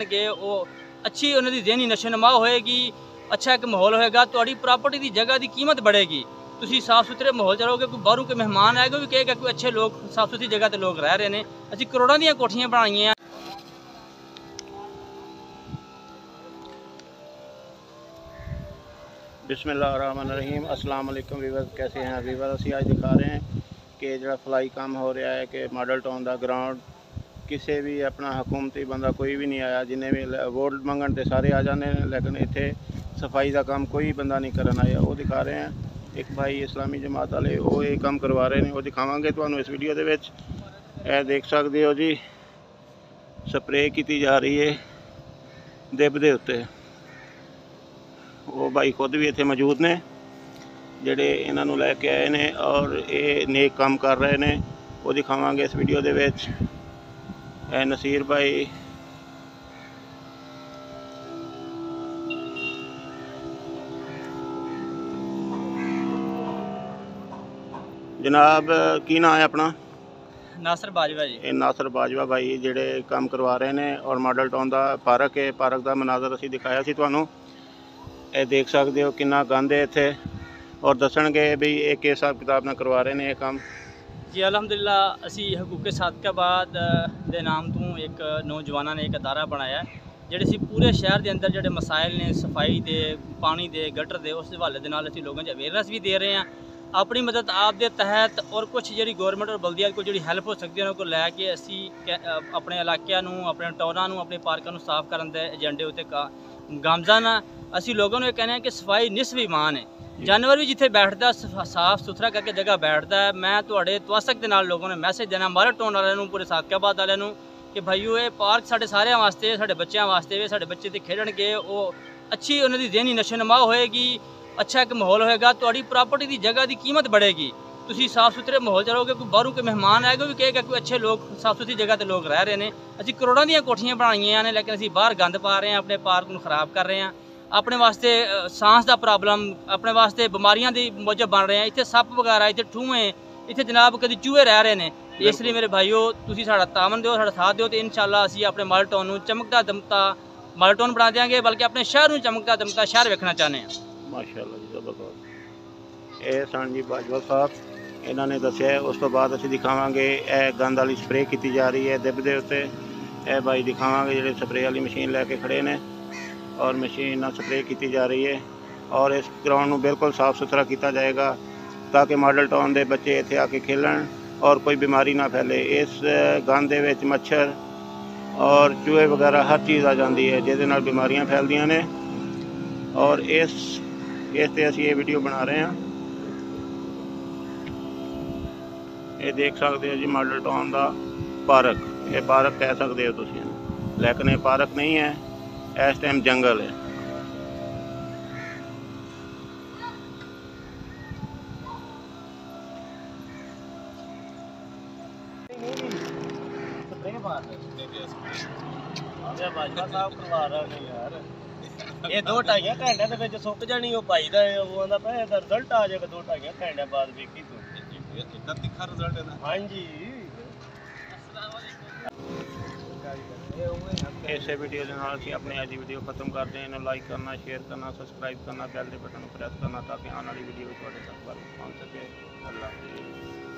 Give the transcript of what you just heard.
ਕਿ ਉਹ ਅੱਛੀ ਉਹਨਾਂ ਦੀ ਜ਼ਹਿਨੀ ਨਸ਼ਨਮਾ ਹੋਏਗੀ ਅੱਛਾ ਇੱਕ ਮਾਹੌਲ ਹੋਏਗਾ ਤੁਹਾਡੀ ਪ੍ਰਾਪਰਟੀ ਦੀ ਜਗ੍ਹਾ ਦੀ ਕੀਮਤ ਵਧੇਗੀ ਤੁਸੀਂ ਸਾਫ ਸੁਥਰੇ ਮਾਹੌਲ ਚ ਰਹੋਗੇ ਕੋਈ ਬਾਹਰੋਂ ਕੋਈ ਮਹਿਮਾਨ ਆਏਗਾ ਵੀ ਕਹੇਗਾ ਕੋਈ ਅੱਛੇ ਲੋਕ ਸਾਫ ਸੁਥਰੀ ਜਗ੍ਹਾ ਤੇ ਲੋਕ ਰਹਿ ਰਹੇ ਨੇ ਅਸੀਂ ਕਰੋੜਾਂ ਦੀਆਂ ਕੋਠੀਆਂ ਬਣਾਈਆਂ ਬਿਸਮਿਲ੍ਲਾਹਿਰਰਹਿਮਾਨਿਰਰਹੀਮ ਅਸਲਾਮ ਅਲੈਕੁਮ ਵੀਵਰ ਕੈਸੇ ਹੈ ਵੀਵਰ ਅਸੀਂ ਅੱਜ ਦਿਖਾ ਰਹੇ ਹਾਂ ਕਿ ਜਿਹੜਾ ਫਲਾਈ ਕੰਮ ਹੋ ਰਿਹਾ ਹੈ ਕਿ ਮਾਡਲ ਟਾਊਨ ਦਾ ਗਰਾਊਂਡ ਕਿਸੇ ਵੀ ਆਪਣਾ ਹਕੂਮਤੀ ਬੰਦਾ ਕੋਈ ਵੀ ਨਹੀਂ ਆਇਆ, ਜਿੰਨੇ ਵੀ ਵੋਟ ਮੰਗਣ ਤੇ ਸਾਰੇ ਆ ਜਾਂਦੇ ਨੇ, ਲੇਕਿਨ ਇੱਥੇ ਸਫ਼ਾਈ ਦਾ ਕੰਮ ਕੋਈ ਬੰਦਾ ਨਹੀਂ ਕਰਨ ਆਇਆ। ਉਹ ਦਿਖਾ ਰਹੇ ਹਾਂ ਇੱਕ ਭਾਈ ਇਸਲਾਮੀ ਜਮਾਤ ਵਾਲੇ, ਉਹ ਇਹ ਕੰਮ ਕਰਵਾ ਰਹੇ ਨੇ, ਉਹ ਦਿਖਾਵਾਂਗੇ ਤੁਹਾਨੂੰ ਇਸ ਵੀਡੀਓ ਦੇ ਵਿੱਚ। ਇਹ ਦੇਖ ਸਕਦੇ ਹੋ ਜੀ, ਸਪਰੇਅ ਕੀਤੀ ਜਾ ਰਹੀ ਹੈ ਦਿਬ ਦੇ ਉੱਤੇ। ਉਹ ਭਾਈ ਖੁਦ ਵੀ ਇੱਥੇ ਮੌਜੂਦ ਨੇ, ਜਿਹੜੇ ਇਹਨਾਂ ਨੂੰ ਲੈ ਕੇ ਆਏ ਨੇ ਔਰ ਇਹ ਨੇਕ ਕੰਮ ਕਰ ਰਹੇ ਨੇ। ਉਹ ਦਿਖਾਵਾਂਗੇ ਇਸ ਵੀਡੀਓ ਦੇ ਵਿੱਚ। ਨਸੀਰ ਭਾਈ। ਜਨਾਬ ਕੀ ਨਾਮ ਹੈ ਆਪਣਾ? ਨਾਸਰ ਬਾਜਵਾ ਜੀ। ਇਹ ਨਾਸਰ ਬਾਜਵਾ ਭਾਈ ਜਿਹੜੇ ਕੰਮ ਕਰਵਾ ਰਹੇ ਨੇ ਔਰ ਮਾਡਲ ਟਾਊਨ ਦਾ ਪਾਰਕ ਹੈ। ਪਾਰਕ ਦਾ ਮਨਾਜ਼ਰ ਅਸੀਂ ਦਿਖਾਇਆ ਸੀ ਤੁਹਾਨੂੰ। ਇਹ ਦੇਖ ਸਕਦੇ ਹੋ ਕਿੰਨਾ ਗੰਦ ਹੈ ਇੱਥੇ। ਔਰ ਦੱਸਣਗੇ ਵੀ ਇਹ ਕਿਸ ਹਿਸਾਬ ਕਿਤਾਬ ਨਾਲ ਕਰਵਾ ਰਹੇ ਨੇ ਇਹ ਕੰਮ। ਜੀ, ਅਲਹਮਦੁਲਿਲਾ, ਅਸੀਂ ਹਕੂਕੇ ਸਾਦਕਾਬਾਦ ਦੇ ਨਾਮ ਤੋਂ ਇੱਕ ਨੌਜਵਾਨਾਂ ਨੇ ਇੱਕ ਅਦਾਰਾ ਬਣਾਇਆ ਜਿਹੜੇ ਅਸੀਂ ਪੂਰੇ ਸ਼ਹਿਰ ਦੇ ਅੰਦਰ ਜਿਹੜੇ ਮਸਾਇਲ ਨੇ, ਸਫ਼ਾਈ ਦੇ, ਪਾਣੀ ਦੇ, ਗਟਰ ਦੇ, ਉਸ ਹਵਾਲੇ ਦੇ ਨਾਲ ਅਸੀਂ ਲੋਕਾਂ 'ਚ ਅਵੇਅਰਨੈਸ ਵੀ ਦੇ ਰਹੇ ਹਾਂ। ਆਪਣੀ ਮਦਦ ਆਪ ਦੇ ਤਹਿਤ ਔਰ ਕੁਝ ਜਿਹੜੀ ਗਵਰਨਮੈਂਟ ਔਰ ਬਲਦੀਆ ਕੋਲ ਜਿਹੜੀ ਹੈਲਪ ਹੋ ਸਕਦੀ ਹੈ, ਉਹਨਾਂ ਕੋਲ ਲੈ ਕੇ ਅਸੀਂ ਕੈ- ਆਪਣੇ ਇਲਾਕਿਆਂ ਨੂੰ, ਆਪਣੇ ਟਾਊਨਾਂ ਨੂੰ, ਆਪਣੇ ਪਾਰਕਾਂ ਨੂੰ ਸਾਫ਼ ਕਰਨ ਦੇ ਏਜੰਡੇ ਉੱਤੇ ਕਾ- ਗਾਮਜ਼ਨ। ਅਸੀਂ ਲੋਕਾਂ ਨੂੰ ਇਹ ਕਹਿੰਦੇ ਹਾਂ ਕਿ ਸਫ਼ਾਈ ਨਿਸਫ ਇਮਾਨ ਹੈ। ਜਾਨਵਰ ਵੀ ਜਿੱਥੇ ਬੈਠਦਾ, ਸਾਫ਼ ਸੁਥਰਾ ਕਰਕੇ ਜਗ੍ਹਾ ਬੈਠਦਾ ਮੈਂ ਤੁਹਾਡੇ ਤਵਸਕ ਦੇ ਨਾਲ ਲੋਕਾਂ ਨੂੰ ਮੈਸੇਜ ਦੇਣਾ ਮਾਰਟ ਟੋਨ ਵਾਲਿਆਂ ਨੂੰ, ਪੂਰੇ ਸਾਕਿਆਬਾਦ ਵਾਲਿਆਂ ਨੂੰ ਕਿ ਭਾਈਓ, ਇਹ ਪਾਰਕ ਸਾਡੇ ਸਾਰਿਆਂ ਵਾਸਤੇ, ਸਾਡੇ ਬੱਚਿਆਂ ਵਾਸਤੇ ਵੀ, ਸਾਡੇ ਬੱਚੇ ਤੇ ਖੇਡਣਗੇ, ਉਹ ਅੱਛੀ ਉਹਨਾਂ ਦੀ ਜ਼ਿਹਨੀ ਨਸ਼ਨਮਾ ਹੋਏਗੀ, ਅੱਛਾ ਇੱਕ ਮਾਹੌਲ ਹੋਏਗਾ, ਤੁਹਾਡੀ ਪ੍ਰਾਪਰਟੀ ਦੀ ਜਗ੍ਹਾ ਦੀ ਕੀਮਤ ਬੜੇਗੀ। ਤੁਸੀਂ ਸਾਫ਼ ਸੁਥਰੇ ਮਾਹੌਲ ਚਲੋਗੇ ਕੋਈ ਬਾਹਰੋਂ ਕੋਈ ਮਹਿਮਾਨ ਆਏਗਾ ਵੀ ਕਹੇਗਾ ਕੋਈ ਅੱਛੇ ਲੋਕ ਸਾਫ਼ ਸੁਥਰੀ ਜਗ੍ਹਾ ਤੇ ਲੋਕ ਰਹਿ ਰਹੇ ਨੇ। ਅਸੀਂ ਕਰੋੜਾਂ ਦੀਆਂ ਕੋਠੀਆਂ ਬਣਾਈਆਂ ਨੇ, ਲੇਕਿਨ ਅਸੀਂ ਬਾਹਰ ਗੰਦ ਪਾ ਰਹੇ ਹਾਂ, ਆਪਣੇ ਪਾਰਕ ਨੂੰ ਖਰਾਬ ਕਰ ਰਹੇ ਹਾਂ। ਆਪਣੇ ਵਾਸਤੇ ਸਾਂਸ ਦਾ ਪ੍ਰੋਬਲਮ ਆਪਣੇ ਵਾਸਤੇ ਬਿਮਾਰੀਆਂ ਦੀ ਮੌਜਬ ਬਣ ਰਹੇ ਆ। ਇੱਥੇ ਸੱਪ ਵਗੈਰਾ ਇੱਥੇ ਠੂਏ ਇੱਥੇ ਜਨਾਬ ਕਦੀ ਚੂਹੇ ਰਹਿ ਰਹੇ ਨੇ। ਇਸ ਲਈ ਮੇਰੇ ਭਾਈਓ ਤੁਸੀਂ ਸਾਡਾ ਤਾਮਨ ਦਿਓ ਸਾਡਾ ਸਾਥ ਦਿਓ ਤੇ ਇਨਸ਼ਾਅੱਲਾ ਅਸੀਂ ਆਪਣੇ ਮਾਲਟਾਊਨ ਨੂੰ ਚਮਕਦਾ ਦਮਕਦਾ ਮਾਲਟਾਊਨ ਬਣਾ ਦਿਆਂਗੇ ਬਲਕਿ ਆਪਣੇ ਸ਼ਹਿਰ ਨੂੰ ਚਮਕਦਾ ਦਮਕਦਾ ਸ਼ਹਿਰ ਵੇਖਣਾ ਚਾਹੁੰਦੇ ਹਾਂ ਮਾਸ਼ਾਅੱਲਾ ਜੀ ਜ਼ਬਰਦਸਤ। ਇਹ ਸਨ ਜੀ ਬਾਜਵਾ ਸਾਹਿਬ ਇਹਨਾਂ ਨੇ ਦੱਸਿਆ ਉਸ ਤੋਂ ਬਾਅਦ ਅਸੀਂ ਦਿਖਾਵਾਂਗੇ ਇਹ ਗੰਦ ਵਾਲੀ ਸਪਰੇਅ ਕੀਤੀ ਜਾ ਰਹੀ ਹੈ ਦਿਬ ਦੇ ਉੱਤੇ। ਇਹ ਬਾਈ ਦਿਖਾਵਾਂਗੇ ਜਿਹੜੇ ਸਪਰੇਅ ਵਾਲੀ ਮਸ਼ੀਨ ਲੈ ਕੇ ਖੜੇ ਨੇ। ਔਰ ਮਸ਼ੀਨ ਨਾਲ ਸਪਰੇਅ ਕੀਤੀ ਜਾ ਰਹੀ ਹੈ ਔਰ ਇਸ ਗਰਾਊਂਡ ਨੂੰ ਬਿਲਕੁਲ ਸਾਫ਼ ਸੁਥਰਾ ਕੀਤਾ ਜਾਏਗਾ ਤਾਂ ਕਿ ਮਾਡਲ ਟਾਊਨ ਦੇ ਬੱਚੇ ਇੱਥੇ ਆ ਕੇ ਖੇਲਣ ਔਰ ਕੋਈ ਬਿਮਾਰੀ ਨਾ ਫੈਲੇ। ਇਸ ਗੰਦ ਦੇ ਵਿੱਚ ਮੱਛਰ ਔਰ ਚੂਹੇ ਵਗੈਰਾ ਹਰ ਚੀਜ਼ ਆ ਜਾਂਦੀ ਹੈ, ਜਿਹਦੇ ਨਾਲ ਬਿਮਾਰੀਆਂ ਫੈਲਦੀਆਂ ਨੇ। ਔਰ ਇਸ ਇਸ ਤੇ ਅਸੀਂ ਇਹ ਵੀਡੀਓ ਬਣਾ ਰਹੇ ਹਾਂ। ਇਹ ਦੇਖ ਸਕਦੇ ਹੋ ਜੀ ਮਾਡਲ ਟਾਊਨ ਦਾ ਪਾਰਕ। ਇਹ ਪਾਰਕ ਕਹਿ ਸਕਦੇ ਹੋ ਤੁਸੀਂ ਇਹਨੂੰ। ਲੇਕਿਨ ਇਹ ਪਾਰਕ ਨਹੀਂ ਹੈ। ਇਸ ਟਾਈਮ ਜੰਗਲ ਹੈ। ਇਹ ਦੋ ਢਾਈਆਂ ਘੰਟਿਆਂ ਦੇ ਵਿੱਚ ਸੁੱਕ ਜਾਣੀ ਉਹ ਭਾਈ ਦਾ ਉਹ ਆਂਦਾ ਪਿਆ ਇਹਦਾ ਰਿਜ਼ਲਟ ਆ ਜਾਏਗਾ ਦੋ ਢਾਈਆਂ ਘੰਟਿਆਂ ਬਾਅਦ ਵੇਖੀ ਤੂੰ। ਇਦਾਂ ਤਿੱਖਾ ਰਿਜ਼ਲਟ ਇਹਦਾ ਹਾਂਜੀ। ਦੇ ਨਾਲ ਅਸੀਂ ਆਪਣੀ ਅੱਜ ਦੀ ਵੀਡੀਓ ਖਤਮ ਕਰਦੇ ਹਾਂ ਇਹਨੂੰ ਲਾਈਕ ਕਰਨਾ ਸ਼ੇਅਰ ਕਰਨਾ ਸਬਸਕ੍ਰਾਈਬ ਕਰਨਾ ਬੈਲ ਦੇ ਬਟਨ ਨੂੰ ਪ੍ਰੈਸ ਕਰਨਾ ਤਾਂ ਕਿ ਆਉਣ ਵਾਲੀ ਵੀਡੀਓ ਤੁਹਾਡੇ ਤੱਕ ਪਹੁੰਚ ਸਕੇ ਅੱਲਾਹ ਹਾਫਿਜ਼